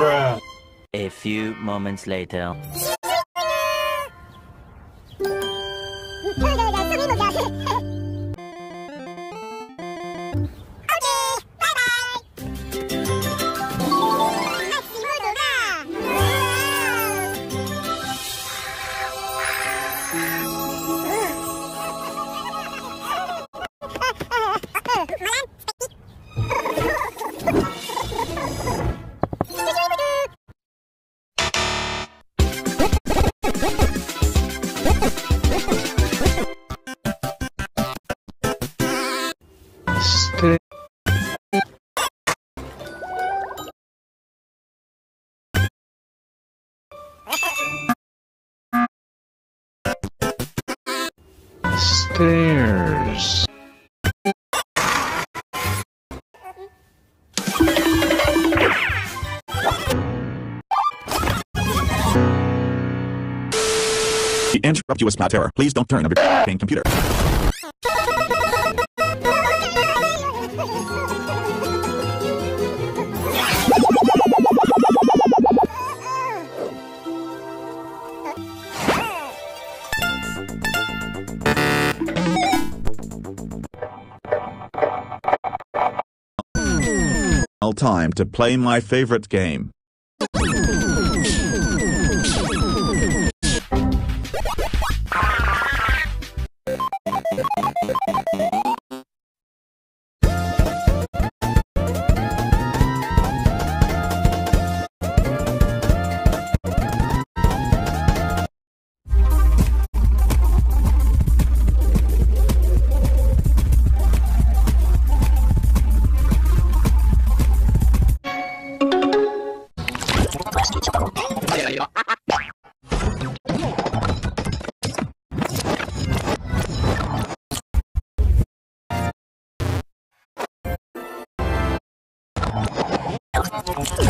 A few moments later. Stairs. We interrupt you with spot terror. Please don't turn on your computer. All time to play my favorite game. Okay.